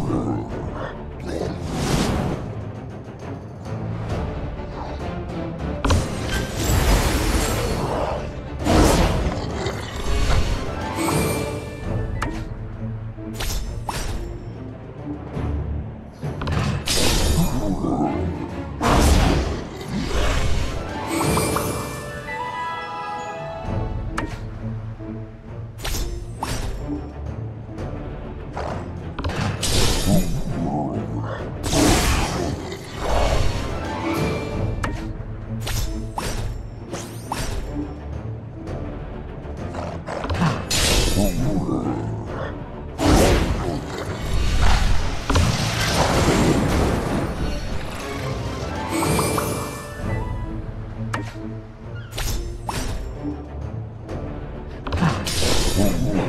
Horror. Boom.